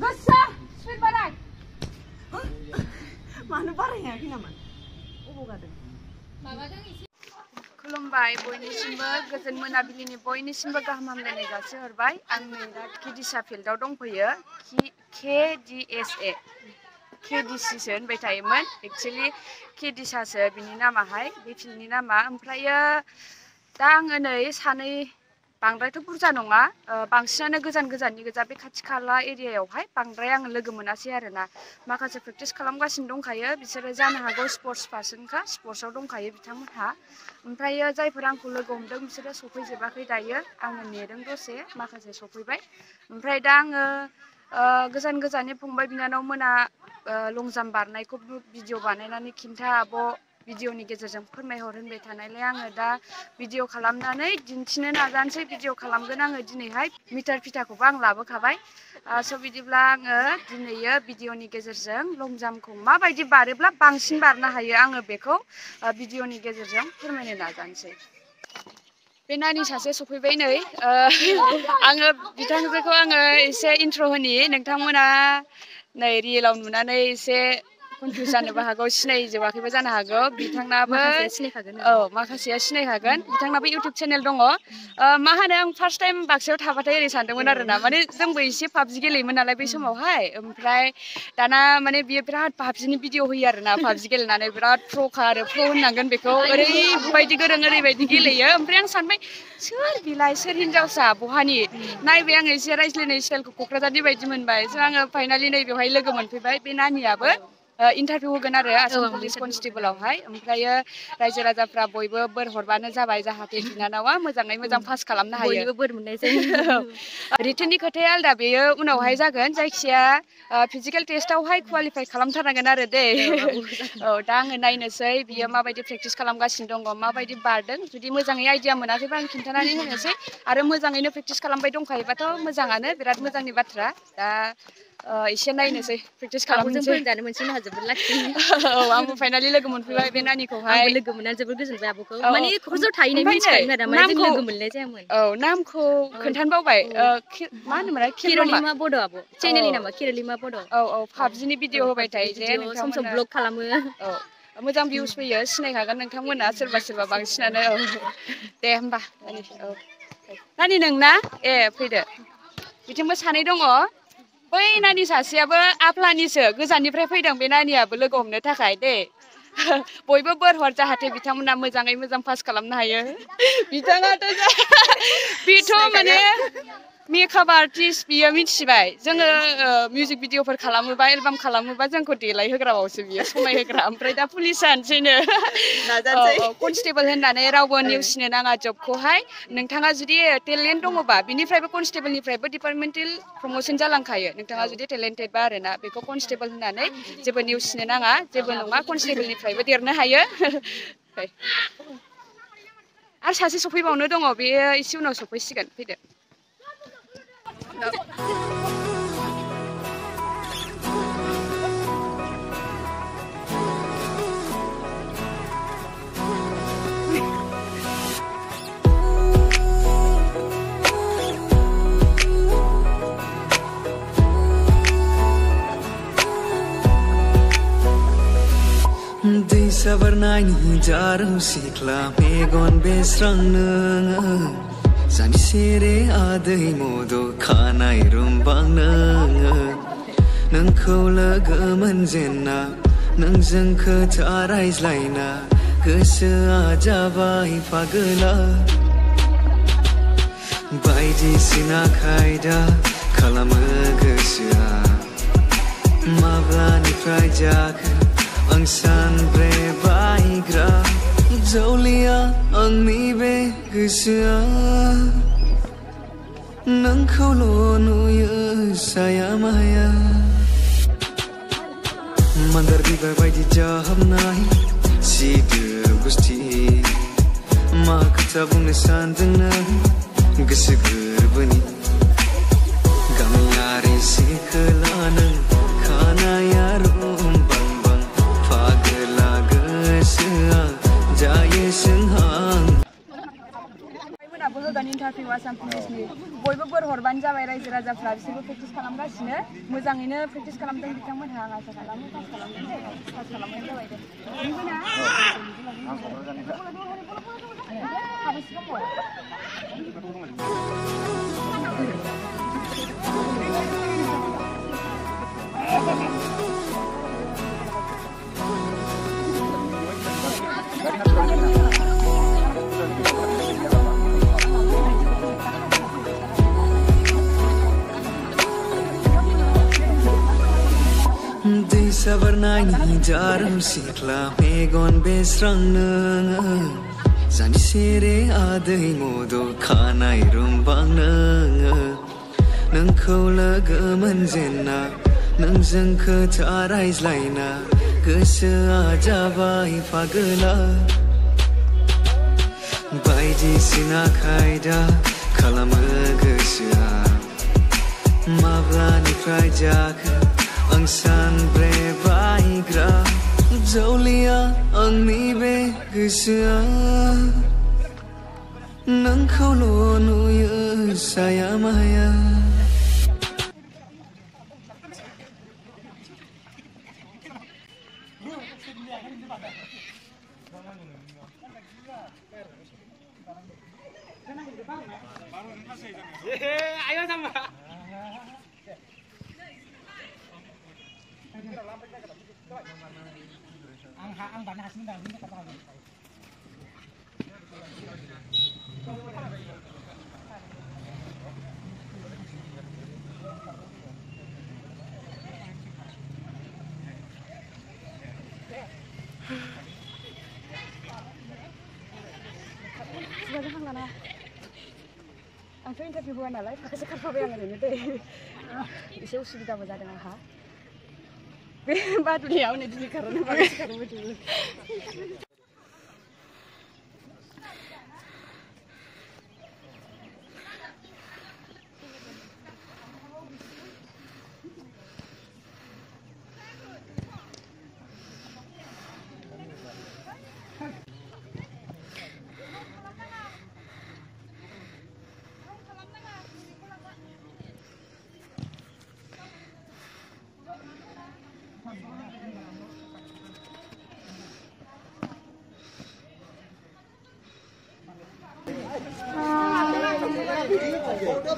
गोसा स्पिड बाराय मानो बारायाखै नामा अबाव गादों खुलुमबाय बयनिसिमबो गोजोन मोनाबिलिनि बयनिसिमबो गाहाम हामलायनाय जासिहरबाय आं नै दा किडिसा फिल्डआव दंफैयो के डि एस ए के डि सिसो होनबाय थायोमोन एक्सुवेलि के डिसासो बिनि नामाहाय बे फिल्डनि नामा ओमफ्रायो दा आङो नै सानै बांद्रायथ' बुरजा नङा ओ, बांसिनानो गोजान गोजाननि गोजा बे खाथि खाला एरियायावहाय बांद्राय आङो लोगो मोनासै आरोना माखासे प्रेक्टिस खालामगासिनो दंखायो बिसोरो जानो हागौ स्पर्टस पार्सनखा स्पर्ट्सआव दंखायो बिथांमोनहा ओमफ्रायो जायफोर आंखौ लोगो हमदों बिसोरो सफैजोबाखै दायो आङो नेदों दसे माखासे सफैबाय ओमफ्राय दा आङो ओ, गोजान गोजाननि फंबाय बिनानाव मोना लं जाम्प बारनायखौ भिडिअ बानायनानै खिन्था आब' भिडिअनि गेजेरजों फोरमायहर होनबाय थानायलाय आङो दा भिडिअ खालामनानै दिन्थिनो नाजानोसै भिडिअ खालामगोन आङो दिनैहाय मिटार फिथाखौबो आं लाबोखाबाय स' बिदिब्ला आङो दिनैयो भिडिअनि गेजेरजों लं जाम्पखौ माबायदि बारोब्ला बांसिन बारनो हायो आङो बेखौ ओ, भिडिअनि गेजेरजों फोरमायनो नाजानोसै बे नानि सासे सफैबाय नै ओ, आङो बिथांजोखौ आङो एसे इन्ट्र' होनि नोंथांमोना नै रियेलाव नुनानै एसे कनफिउस जानोबो हागौ सिनायजोबाखैबो जानो हागौ। बिथांनाबो औ माखासेया सिनायखागोन। बिथांनाबो इउटुब चेनेल दङ। मा होनो आं फार्स्ट टाइम बाक्सायाव थाबाथाय ओरै सानदोंमोन आरोना माने जोंबो एसे पाबजि गेलेयोमोन नालाय बै समावहाय। ओमफ्राय दाना माने बियो बिराद पाबजिनि भिडिअ होयो आरोना पाबजि गेलेनानै बिराद प्र'खा आरो प्र' होननांगोन बेखौ। ओरैबायदि गोरों ओरैबायदि गेलेयो। ओमफ्राय आं सानबाय सोर बिलाय सोर हिन्जावसा बहानि? नायबाय आङो एसे रायज्लायनाय स्टाइलखौ क'क्राझारनि बायदि मोनबाय। स' आङो फाइनालि नै बेवहाय लोगो मोनफैबाय बे नानियाबो। इन्टारभिउ होगोन आरो आसाम पुलिस कनस्टेबोलावहाय। ओमफ्रायो रायजो राजाफ्रा बयबो बोर हरबानो जाबाय जाहाथे बिनानावा मोजाङै मोजां पास खालामनो हायो। बोर मोननाय जायो। रिटेननि खोथाया आलदा। बेयो उनावहाय जागोन। जायखिया फिजिकेल टेस्टआवहाय कुवालिफाइ खालामथारनांगोन आरो दे। औ दा आङो नायनोसै। बियो माबायदि प्रेक्टिस खालामगासिनो दङ माबायदि बारदों। जुदि मोजाङै आइडिया मोनाखैबा आं खिन्थानानै होनोसै। आरो मोजाङैनो प्रेक्टिस खालामबाय दंखायोबाथ' मोजाङानो। बिराद मोजांनि बाथ्रा। दा एसे नायनोसै प्रेक्टिस आब'जों खालामनोसै फोरोंजानो मोनसिगोन आंहा जोबोद लाखि औ आंबो फाइनालि लोगो मोनफैबाय बे नानिखौहाय आंबो लोगो मोननानै जोबोद गोजोनबाय आब'खौ औ, माने औ. क'क्राझाराव थाहैनाय ओमफ्राय नै, मिथिखायोमोन आरो माने जों नामखौ लोगो मोनलाय जायामोन औ नामखौ खोन्थानो बावबाय ओ, कि- मा होनोमोनलाय किर'मा केर'लिमा बड' आब' चेनेलनि नामा केर'लिमा बड' औ औ पाबजिनि भिडिअ होबाय थायो जे भिडिअ सम सम नोंथांमोना ब्लग खालामो औ मोजां भिउस फैयो सिनायखागोन नोंथांमोना सोरबा सोरबा बांसिनानो औ दे होमबा नानि औ नानि नोंना ए फैदो बिथिंबो सानै दङ बै नानि सासेयाबो आफ्लानिसो गोजाननिफ्राय फैदों बे नानियाबो लोगो हमनो थाखाय दे। बयबो बोर हर जाहाथे बिथांमोना मोजाङै मोजां पास खालामनो हायो। बिथाङाथ' बेथ' माने मेकआप आर्टिस्ट बियो मिथिबाय जोङो मिउजिक भिडिअफोर खालामोबा एलबाम खालामोबा जोंखौ देलायहोग्राबावसो बियो समायहोग्रा ओमफ्राय दा पुलिस जानोसैनो नाजानोसै कनस्टेबोल होननानै रावबो नेवसिनो नाङा जबखौहाय नोंथाङा जुदि टेलेन्ट दङबा बिनिफ्रायबो कनस्टेबोलनिफ्रायबो डिपार्टमेन्टेल प्रम'सन जालांखायो नोंथाङा जुदि टेलेन्टेड बा आरोना बेखौ कनस्टेबोल होननानै जेबो नेवसिनो नाङा जेबो नङा कनस्टेबोलनिफ्रायबो देरनो हायो आरो सासे सफैबावनो दङ बेयो एसे उनाव सफैसिगोन फैदो दै साबारनायनि जारौ सिख्ला मेगन बेस्रांनो जानि सेरे आदै मद' खानाय रुमबांनो नोंखौ लोगो मोनजेन्ना नोंजों खोथा रायज्लायना गोसोआ जाबाय पागोला बायदिसिना खायदा खालामो गोसोआ माब्लानिफ्राय जाखो आं सानब्रेबायग्रा जौलिया गोसोआ नोंखौल' नुयो साया माया मान्दार बिबार बायदि जाहाबनाय सिदोब गुस्थि मा खोथा बुंनो सानदों नों गोसोआ जायो सोंहां मोनाबो होगोन इन्टारभिउआ आसाम पुलिसनि बयबो बोर हरबानो जाबाय रायजो राजाफ्रा बिसोरबो प्रेक्टिस खालामगासिनो मोजाङैनो प्रेक्टिस खालामदों बिथांमोनहा आं आसा खालामो पास खालामगोन दे पास खालामनाय जाबाय दे Savarnani jarum sikla megon besrang Zani sere adai modo kanai rumbang nang Nang kaula gaman zena Nang zang katarai zlaina Gasa ajabai pagala Baydi sina kayda kalamı gısa. Mavla nifrajaka ang san bre vai gra Jolia ang ni be gusya Nang khâu lô nu yu saya maya आंथ' interview होआ नालाय थाखोसे खारफाबाय आं ओरैनो एसे बे दिनै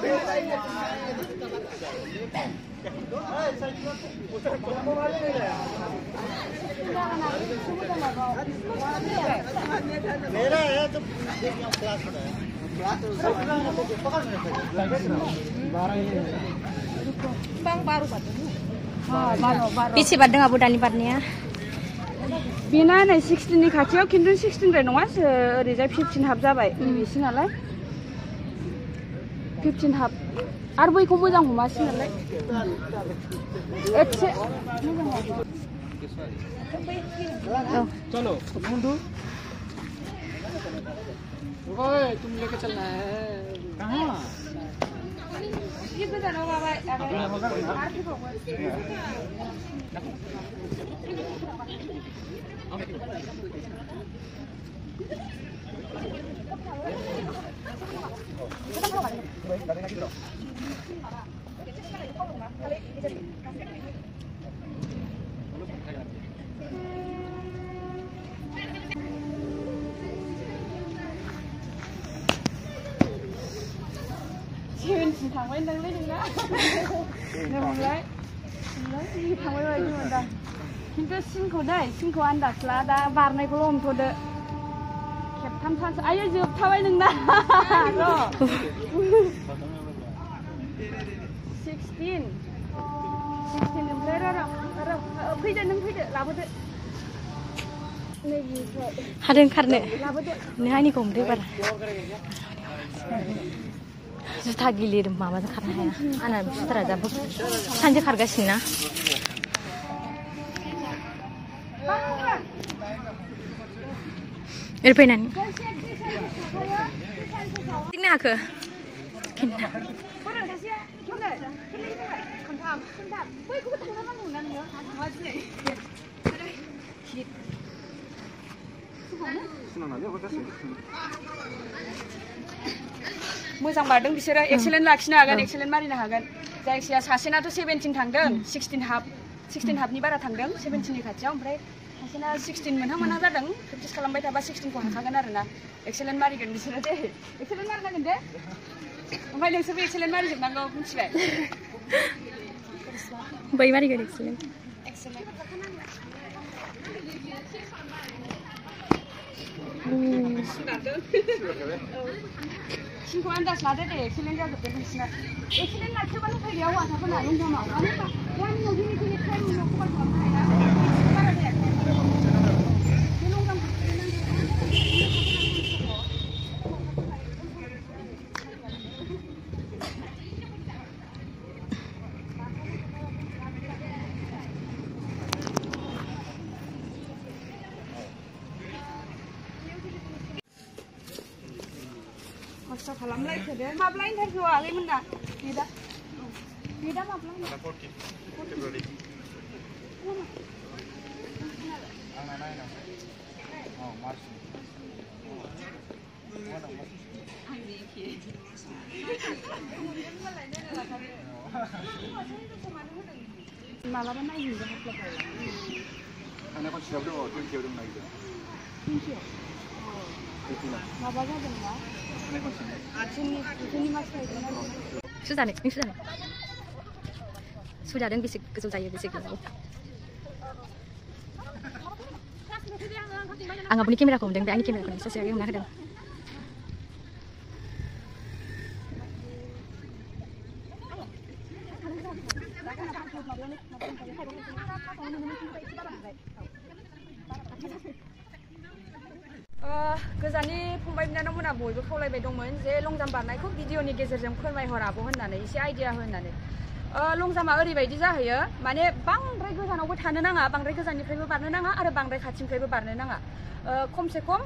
खारनो बांसिन खारबाय थायो बेसे बारदों आब' दानि बारनाया बेना नै सिक्सटिननि खाथियाव खिन्थु सिक्सटिनद्राय नङा सो ओरैजाय फिफ्टिन हाफ जाबाय नैबेसो नालाय Fifteen half आरो बैखौ मोजां हमासै नालाय। एसे चलो मुंडू। ओए तुम लेके चलना है। कहाँ? thằng quen đang lấy đi đó Nè mình lấy Mình lấy thằng quen quen mình đây Mình cứ xin khổ đây, xin khổ ăn đặt là đã vào này có lộn thôi đấy 감탄사 아예 지금 타와이 능나 너 16 16은 빼라라 빼라 페이지 능 페이지 라보드 하든 카르네 네하니 공대 봐라 주타 길리름 마마도 카르네 아나 주타라자 산지 카르가시나 नोङो थाङा दिनै मोजां बारदों बिसोरो। Excellent लाखिनो हागोन excellent मारिनो हागोन। सासेनाथ' सेभेन्टिन थांदों सिक्सटिन हाफ सिक्सटिन हाफनि बारा थांदों सेभेन्टिननि खाथियाव। ओमफ्राय सासेना सिक्सटिन मोनहां मोनहां जादों प्रेक्टिस खालामबाय थाबा सिक्सटिनखौ हाखागोन आरो ना एक्सेलेन्ट मारिगोन बिसोरो दे एक्सेलेन्ट मारिनांगोन दे ओमफ्राय नोंसोरबो एक्सेलेन्ट मारिजोबनांगौ मिथिबाय बै मारिगोन एक्सेलेन्ट सिंखौ आन्दाज लादो दे एक्सेलेन्ट जाजोबगोन नोंसिना एक्सेलेन्ट लाखियोबानो उफाय गैया हौवासाफोरना लंजामाव मानो होनबा गामियाव जोंनि जोंनि टाइम उनाव कभार खालामनो हाया बारा जाया बे लंजामखौ खस्थ' खालामलायथोदो माब्ला इन्टारभिउ आगैमोनना डेटआ डेटआ माब्ला मालाबा नायहैगोन थांनाय खनसेयाव दङ टुइन्टियाव दं नागिरदों माबा जादोंना थांनाय खनसेयाव जोंनि जोंनि मानसिफ्रा सुजानो नों सुजानो सुजादों बेसे गोजौ जायो बेसे गोलाव आं आब'नि केमेराखौ हमदों बे आंनि केमेराखौ ससेयाव एवना होदों गोजाननि फंबाय बिनानावमोना बयबो खावलायबाय दंमोन जे लंजाम बारनायखौ भिडिअनि गेजेरजों फोरमायहर आब' होननानै एसे आइडिया हो होननानै लंजामा ओरैबायदि जाहैयो। माने बांद्राय गोजानावबो थानो नाङा, बांद्राय गोजाननिफ्रायबो बारनो नाङा आरो बांद्राय खाथिनिफ्रायबो बारनो नाङा। खमसे खम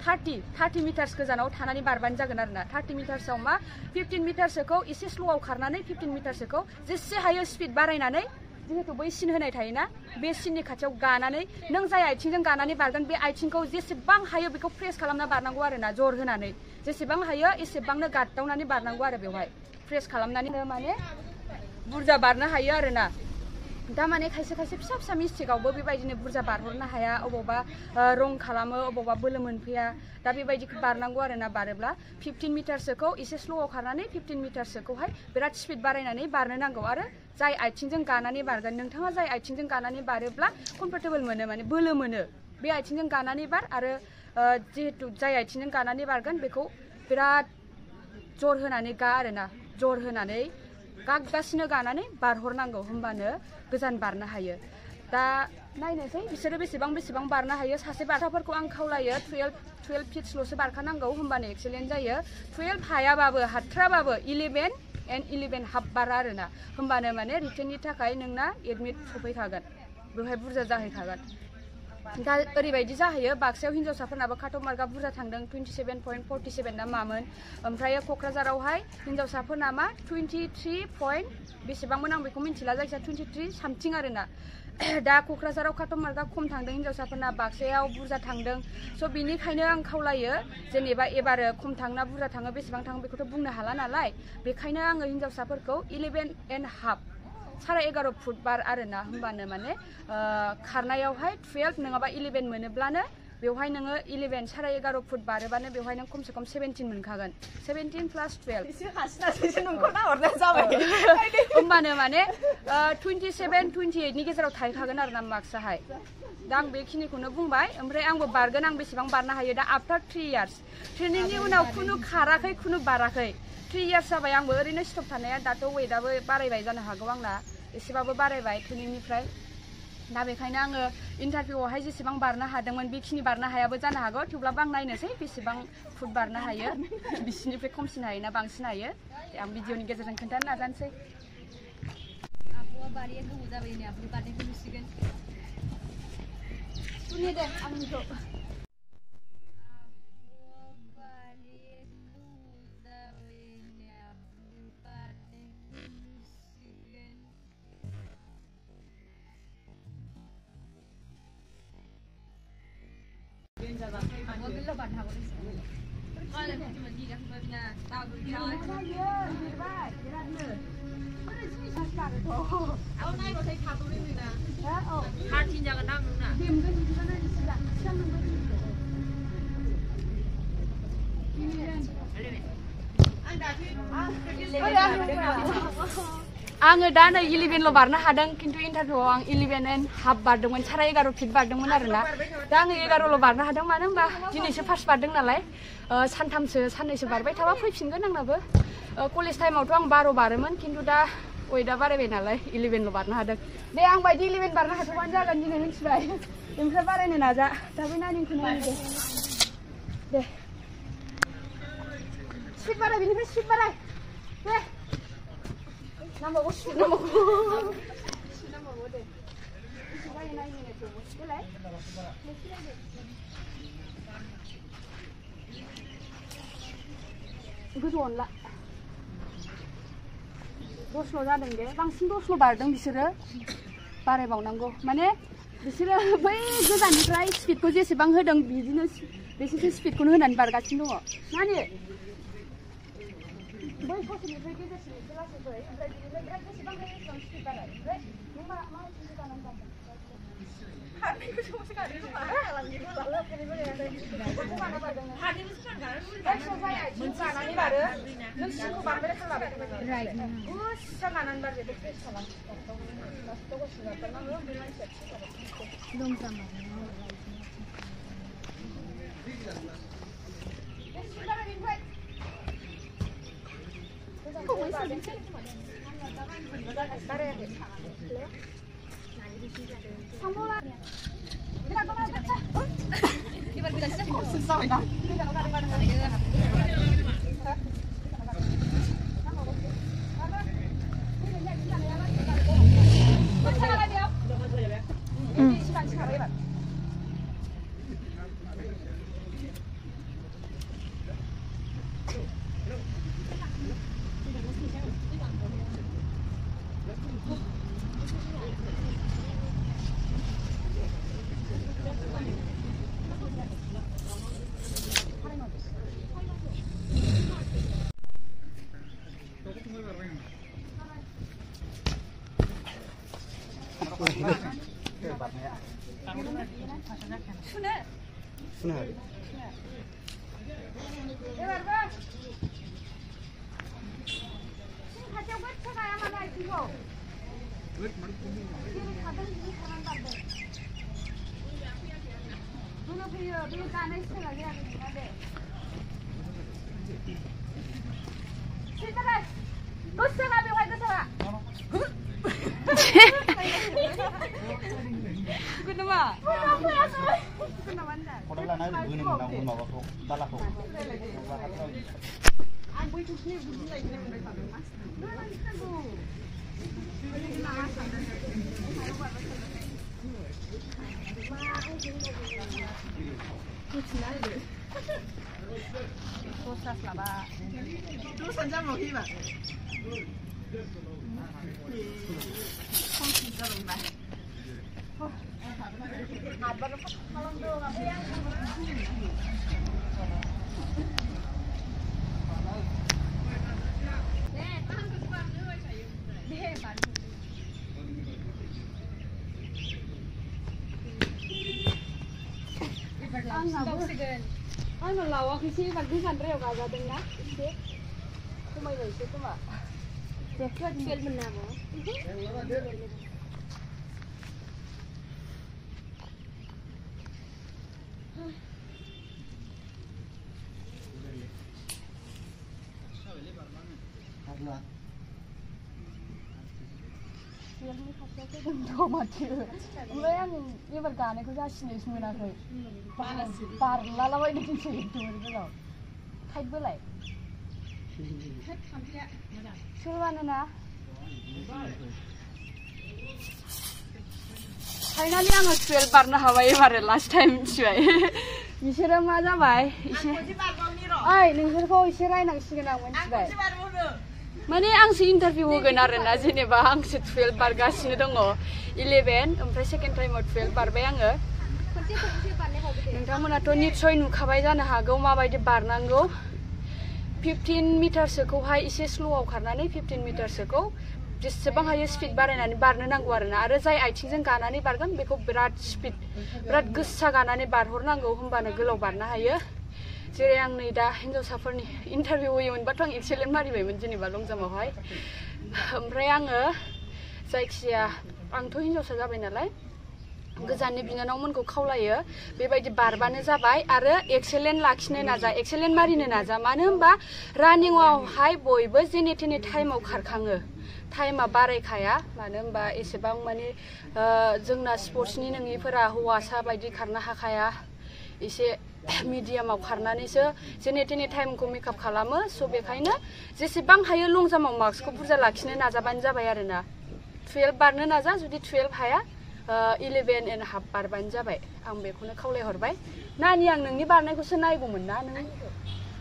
थार्टि थार्टि मिटार्स गोजानाव थानानै बारबानो जागोन आरो ना थार्टि मिटार्सआव मा, फिफ्टिन मिटारसोखौ एसे स्ल'आव खारनानै फिफ्टिन मिटारसोखौ जेसे हायो स्पिड बारायनानै जिहेतु बै सिन होनाय थायोना, बे सिननि खाथियाव गानानै, नों जाय आथिंजों गानानै बारगोन बे आथिंखौ जेसेबां हायो बेखौ प्रेस खालामना बारनांगौ आरो ना जर होनानै। जेसेबां हायो एसेबांनो गाददावनानै बारनांगौ आरो बेवहाय। प्रेस खालामनानै माने बुरजा बारनो हायो आरो ना दा माने खायसे खायसे फिसा फिसा मिस्टेकआवबो बेबायदिनो बुरजा बारहरनो हाया, अबावबा रं खालामो, अबावबा बोलो मोनफैया। दा बेबायदिखौ बारनांगौ आरो ना बारोब्ला। फिफ्टिन मिटारसोखौ एसे स्ल'आव खारनानै फिफ्टिन मिटारसोखौहाय बिराद स्पिड बारायनानै बारनो नांगौ। आरो जाय आथिंजों गानानै बारगोन, नोंथाङा जाय आथिंजों गानानै बारोब्ला कमफर्टेबल मोनो, माने बोलो मोनो। बे आथिंजों गानानै बार आरो जिहेतु जाय आथिंजों गानानै बारगोन, बेखौ बिराद जर होनानै गा आरो ना जर होनानै गागगासिनो गानानै बारहरनांगौ होमबानो गोजान बारनो हायो। दा नायनोसै बिसोरो बेसेबां बेसेबां बारनो हायो? सासे बारग्राफोरखौ आं खावलायो टुवेल्भ टुवेल्भ फिट्सल'सो बारखानांगौ होमबानो एक्सेलेन्ट जायो। टुवेल्भ हायाबाबो हाथ्राबाबो इलेभेन एन्ड इलेभेन हाफ बारा आरो ना होमबानो माने रिटेननि थाखाय नोंना एडमिट सफैखागोन। बेवहाय बुरजा जाहैखागोन। दा ओरैबायदि जाहैयो बाक्सायाव हिन्जावसाफोरनाबो काटअफ मार्कआ बुरजा थांदों twenty seven point forty seven ना मामोन ओमफ्राय क'क्राझारावहाय हिन्जावसाफोरना मा टुइन्टि थ्रि पइन्ट बेसेबांमोन आं बेखौ मिन्थिला जायखिया टुइन्टि थ्रि सामथिं आरो ना दा क'क्राझाराव काटअफ मार्कआ खम थांदों हिन्जावसाफोरना बाक्सायाव बुरजा थांदों स' बिनिखायनो आं खावलायो जेनेबा एबारो खम थांना बुरजा थाङो बेसेबां थाङो बेखौथ' बुंनो हाला नालाय बेखायनो आङो हिन्जावसाफोरखौ इलेभेन एन्ड हाफ साराय एगार' फुट बार आरो ना होमबानो माने खारनायावहाय टुवेल्भ नङाबा इलेभेन मोनोब्लानो बेवहाय नोङो इलेभेन साराय एगार' फुट बारोबानो बेवहाय नों खमसे खम सेभेन्टिन मोनखागोन। Seventeen plus twelve. होमबानो माने टुइन्टि सेभेन टुइन्टि ओइटनि गेजेराव थाहैखागोन आरो ना मार्क्सआहाय दा आं बेखिनिखौनो बुंबाय। ओमफ्राय आंबो बारगोन आं बेसेबां बारनो हायो दा आफ्टार थ्रि इयार्स ट्रेनिंनि उनाव खुनु खाराखै खुनु बाराखै। थ्रि इयार्स जाबाय आंबो ओरैनो स्टप थानाया दाथ' वेटआबो बारायबाय जानो हागौ आंना। एसेबाबो बारायबाय ट्रेनिंनिफ्राय। दा बेखायनो आङो इन्टारभिउआवहाय जेसेबां बारनो हादोंमोन बेखिनि बारनो हायाबो जानो हागौ थेवब्लाबो आं नायनोसै बेसेबां फुट बारनो हायो बिसिनिफ्राय खमसिन हायो ना बांसिन हायो आं भिडिअनि गेजेरजों खोन्थानो नाजानोसै आब'आ बारिया गोबाव जाबाय नै आब'नि बारनायखौ नुसिगोन सुनि दे आंनिखौ आङो दा नै इलेभेनल' बारनो हादों खिन्थु इन्टारभिउआव आं इलेभेन एन्ड हाफ बारदोंमोन साराय एगार' फिट बारदोंमोन आरोना दा आङो एगार'ल' बारनो हादों मानो होनबा दिनैसो फार्स्ट बारदों नालाय सानथामसो साननैसो बारबाय थाबा फैफिनगोन आंनाबो कलेज टाइमावथ' आं बार' बारोमोन खिन्थु दा वेटआ बारायबाय नालाय इलेभेनल' बारनो हादों दे आं बायदि इलेभेन बारनो हाथ'बानो जागोन दिनै मिथिबाय ओमफ्राय बारायनो नाजा दाबो दे दे स्पिड बाराय बेनिफ्राय स्पिड बाराय दे Number what? Number what? Number what? Why are you in a room? What's the light? Good one. 라. 도시로 자는 게 방신 도시로 발등 비스를 발에 박는고 만에 비스를 왜 그다니까 스피드 거지에 방 허등 비즈니스 비즈니스 스피드는 안 발같이 놓어. 나니 Dois conselhos, dois dias assim, pela sua vez, para dizer, lembrar que você vai ganhar só, se parar, né? Não vai, não vai se parar, não vai. Hari ini semua sekali itu marah, alhamdulillah. Aku mana pada? Hari ini sekarang kan? Ekso saya, cinta nani baru, dan cinta baru mereka lah. Right. Gus, sama nani baru jadi fresh sama. Mas tu gus sudah pernah belum bilang siapa? Belum sama. 보고 있어 민철 따라야 돼 그래요? 상보라 그냥 너가 잡자 어? 이발 그냥 시작 싸우다 শুনে শুনে এবার বাস খাতে বসে গায় আমার আর কি গো wait মার তুমি খাবেন তুমি খাবেন পাবে তুমি প্রিয় তুমি কানে এসে লাগে আমি খাবে ঠিক আছে বসে না বেওয়াই কথা Guna ba? Guna po yan. Guna man dyan. Kung wala na yun, guna mo na kung mawakok. Bala ko. Ang boy ko siya, gusto na yun. Guna lang siya go. It's not it. Cosas la va. Tú sanjamos iba. 今季との今。Ano lawa kasi magdisan reo kagadan nga. Hindi. Kumayo ito ba? Dek, 12 man na mo. ओमफ्राय आं एबार गानायखौ जासिनोसो मोनाखै बारलालाबायदोंसो एकदमबारे गोलाव tight बोलाय सोरबानोना finally आङो twelve बारनो हाबाय एबारो लास्ट टाइम मिथिबाय बिसोरो मा जाबाय एसे ओइ नोंसोरखौ एसे रायनांसिगोन आं मिथिबाय माने आंसो इन्टारभिउ होगोन आरोना जेनेबा आंसो टुवेल्भ बारगासिनो दङ इलेभेन ओमफ्राय सेकेन्ड टाइमाव टुवेल्भ बारबाय आङो नोंथांमोनाथ' निस्सय नुखाबाय जानो हागौ माबायदि बारनांगौ फिफटिन मिटारसोखौहाय एसे स्ल'आव खारनानै फिफटिन मिटारसोखौ जेसेबां हायो स्पिड बारायनानै बारनो नांगौ आरोना। आरो जाय आथिंजों गानानै बारगोन बेखौ बिराद स्पिड, बिराद गोसा गानानै बारहरनांगौ होमबानो गोलाव बारनो हायो। जेरै आं नै दा हिन्जावसाफोरनि इन्टारभिउ होयोमोनबाथ' आं एक्सेलेन्ट मारिबायमोन जेनेबा लं जाम्पआवहाय ओमफ्राय आङो जायखिजाया आंथ' हिन्जावसा जाबाय नालाय, गोजाननि बिनानावमोनखौ खावलायो। बेबायदि बारबानो जाबाय आरो एक्सेलेन्ट लाखिनो नाजा, एक्सेलेन्ट मारिनो नाजा। मानो होनबा रानिंआवहाय बयबो जेने थेने टाइमाव खारखाङो। टाइमा बारायखाया। मानो होनबा एसेबां माने जोंना स्पर्ट्सनि नङिफोरा हौवासा बायदि खारनो हाखाया। एसे मिडियामाव खारनानैसो जेने थेने टाइमखौ मेकआप खालामो। स' बेखायनो जेसेबां हायो लं जाम्पआव मार्क्सखौ बुरजा लाखिनो नाजाबानो जाबाय आरोना। टुवेल्भ बारनो नाजा, जुदि टुवेल्भ हाया इलेभेन एन्ड हाफ़ बारबानो जाबाय। आं बेखौनो खावलायहरबाय। नानि, आं नोंनि बारनायखौसो नायगौमोन ना? नों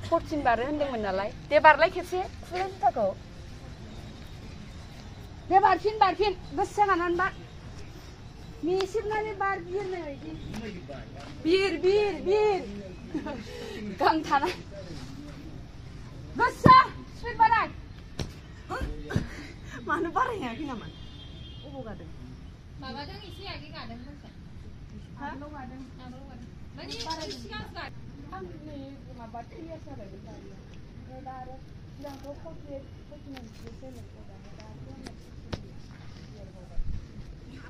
फरटिन बारो होन्दोंमोन नालाय। दे बारलाय खेबसे। फुल जुथाखौ। Ve barfin barfin. Kız sen anan bak. Misirleri bar bir mi? Bir bir bir. Kam tana. Kız sen. Sür barak. Manu bar ya ki naman. Ubu kadın. Baba dön işi ya ki kadın. Ha? Lo kadın. Bani işi ya kadın. Am ne? Ma batı ya sabah. Ne dar? Ne dar? Ne dar? Ne dar? Ne dar? Ne dar?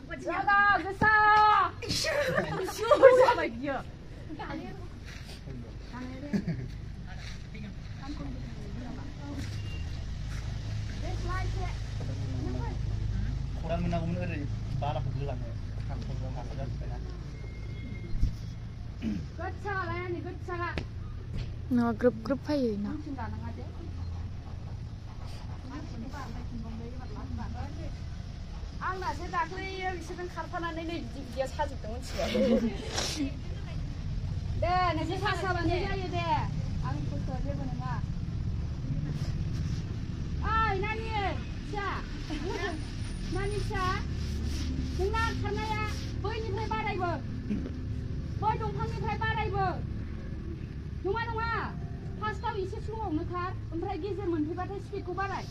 Draga, găsa! Și urza mai ghia! Kurang minat aku menurut balap gelang ya, kampung rumah saja sebenarnya. Kau cara lah ni, kau cara. Nah, grup grup aja ini. आंनासो दाख्लैयो बिसोरजों खारफानानै नै बिदि बिदिया साजोबदों मिथिबाय। दे नोंसोर सासाबानो जायो दे। आं खस्थ' जेबो नङा। ओइ नानि फिसा। नानि फिसा। नोंना खारनाया बैनिफ्राय बारायबो। बै दंफांनिफ्राय बारायबो। नङा नङा। फार्स्टआव एसे स्ल'आवनो खार ओमफ्राय गेजेर मोनफैबाथाय स्पिडखौ बाराय।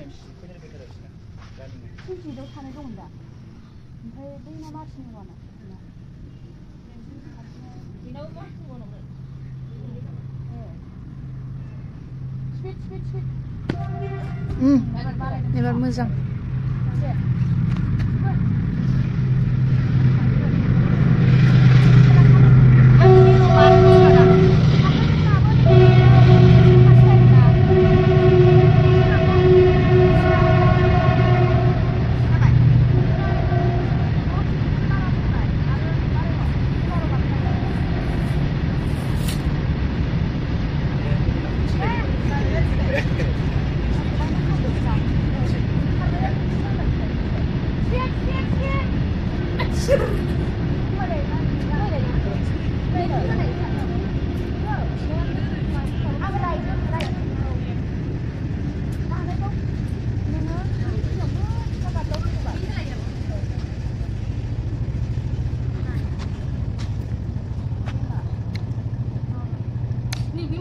챔시그냥배달했 어. 라는챔시도하나정 도. 근데내 가. 嗯，你们慢上。谢谢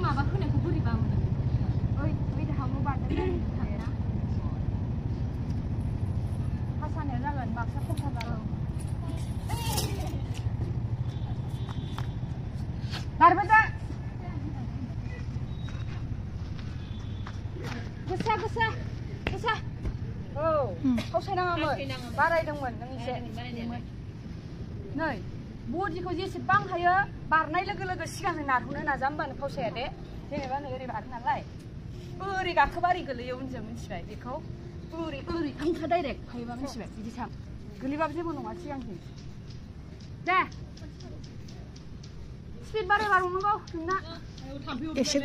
마바쿠네 고부리 마우나 어이 어이 하무 바데 하나 하산에 라간 막 사포카 바로 바르바자 구사 구사 구사 어 하우스 나가면 바라이동문 너 이제 너이 뭐지 거기 시빵 하여 बारनाय लोगो लोगो सिगांनो नारहरनो नाजा होमबानो फावसाया दे जेनेबा नै ओरै बारो नालाय ओरै गाखोबा ओरै गोलैयो उनजों मिथिबाय बेखौ ओरै ओरै थांखा डाइरेक्ट हायोबा मिथिबाय बिदि थां गोलैबाबो जेबो नङा सिगांथिं दे स्पिड बाराय बारनांगौ नोंना एसे